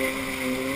Música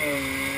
Mm-hmm.